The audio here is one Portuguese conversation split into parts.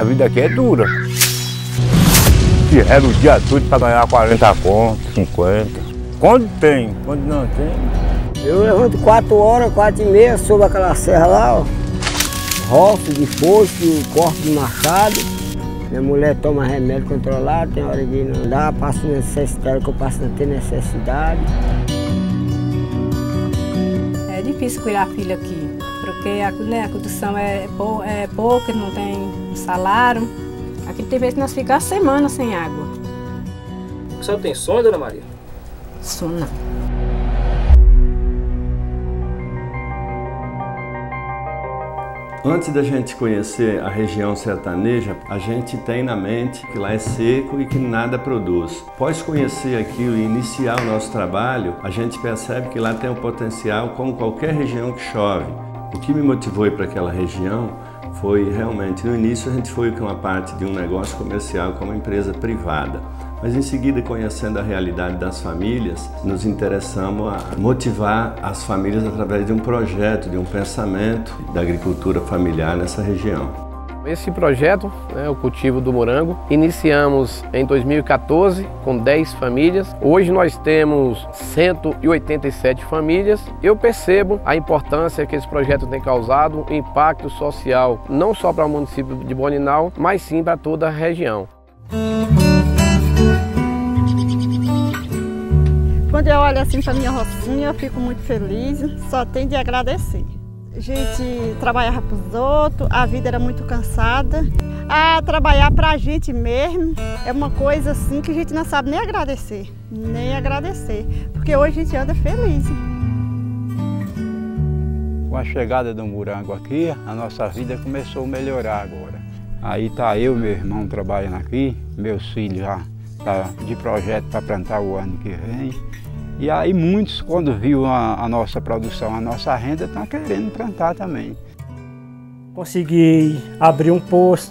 A vida aqui é dura. Era o dia todo para ganhar 40 contos, 50. Quando tem, quando não tem. Eu levanto 4 horas, 4 e meia, sob aquela serra lá, ó. Roço de foice, corpo de machado. Minha mulher toma remédio controlado, tem hora de não dar, passo necessidade que eu passo não ter necessidade. É difícil cuidar a filha aqui, porque a, né, a condição é, pou, é pouca, não tem salário. Aqui tem vezes que nós ficamos semanas sem água. A senhora tem sonho, dona Maria? Sonho não. Antes da gente conhecer a região sertaneja, a gente tem na mente que lá é seco e que nada produz. Após conhecer aquilo e iniciar o nosso trabalho, a gente percebe que lá tem um potencial como qualquer região que chove. O que me motivou para aquela região foi realmente, no início a gente foi uma parte de um negócio comercial com uma empresa privada. Mas em seguida, conhecendo a realidade das famílias, nos interessamos a motivar as famílias através de um projeto, de um pensamento da agricultura familiar nessa região. Esse projeto, né, o cultivo do morango, iniciamos em 2014 com 10 famílias. Hoje nós temos 187 famílias. Eu percebo a importância que esse projeto tem causado, o impacto social, não só para o município de Boninal, mas sim para toda a região. Quando eu olho assim para minha rocinha, eu fico muito feliz, só tenho de agradecer. A gente trabalhava para os outros, a vida era muito cansada. A trabalhar para a gente mesmo é uma coisa assim que a gente não sabe nem agradecer, nem agradecer, porque hoje a gente anda feliz. Com a chegada do Murango aqui, a nossa vida começou a melhorar agora. Aí tá eu e meu irmão trabalhando aqui, meus filhos já tá de projeto para plantar o ano que vem. E aí muitos, quando viu a, a nossa produção, a nossa renda, estão querendo plantar também. Consegui abrir um posto,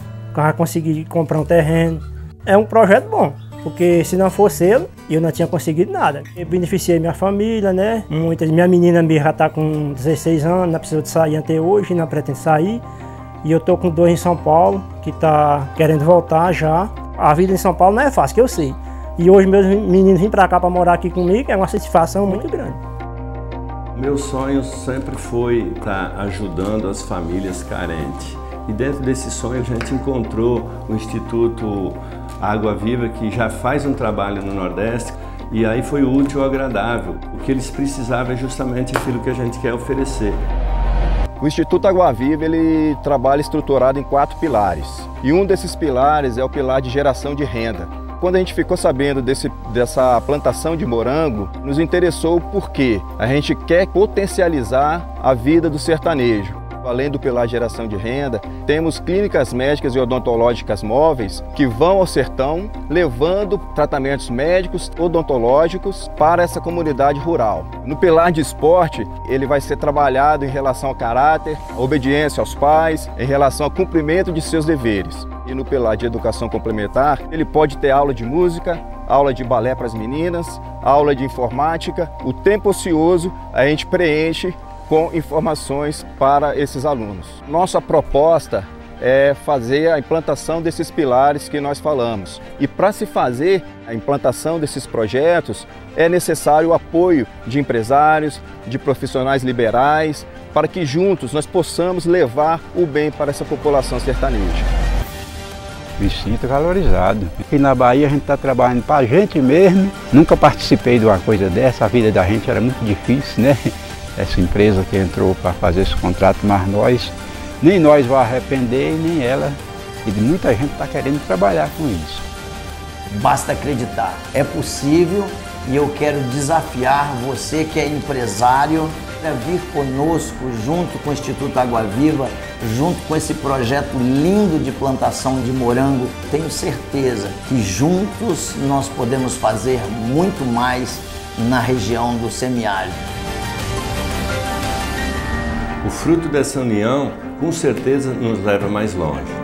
consegui comprar um terreno. É um projeto bom, porque se não fosse ele, eu não tinha conseguido nada. Eu beneficiei minha família, né? Muitas, minha menina já está com 16 anos, não precisa de sair até hoje, não pretende sair. E eu tô com dois em São Paulo, que está querendo voltar já. A vida em São Paulo não é fácil, que eu sei. E hoje meus meninos vêm para cá para morar aqui comigo, é uma satisfação muito grande. Meu sonho sempre foi estar tá ajudando as famílias carentes. E dentro desse sonho a gente encontrou o Instituto Água Viva, que já faz um trabalho no Nordeste, e aí foi útil e agradável. O que eles precisavam é justamente aquilo que a gente quer oferecer. O Instituto Água Viva ele trabalha estruturado em quatro pilares. E um desses pilares é o pilar de geração de renda. Quando a gente ficou sabendo desse, dessa plantação de morango, nos interessou porque a gente quer potencializar a vida do sertanejo. Além do pilar geração de renda, temos clínicas médicas e odontológicas móveis que vão ao sertão levando tratamentos médicos odontológicos para essa comunidade rural. No pilar de esporte, ele vai ser trabalhado em relação ao caráter, a obediência aos pais, em relação ao cumprimento de seus deveres e no de Educação Complementar, ele pode ter aula de música, aula de balé para as meninas, aula de informática. O tempo ocioso a gente preenche com informações para esses alunos. Nossa proposta é fazer a implantação desses pilares que nós falamos. E para se fazer a implantação desses projetos, é necessário o apoio de empresários, de profissionais liberais, para que juntos nós possamos levar o bem para essa população sertaneja me sinto valorizado. Aqui na Bahia a gente está trabalhando para a gente mesmo. Nunca participei de uma coisa dessa, a vida da gente era muito difícil, né? Essa empresa que entrou para fazer esse contrato, mas nós, nem nós vamos arrepender, nem ela. E muita gente está querendo trabalhar com isso. Basta acreditar, é possível e eu quero desafiar você que é empresário a vir conosco, junto com o Instituto Água Viva, junto com esse projeto lindo de plantação de morango. Tenho certeza que juntos nós podemos fazer muito mais na região do semiárido. O fruto dessa união, com certeza, nos leva mais longe.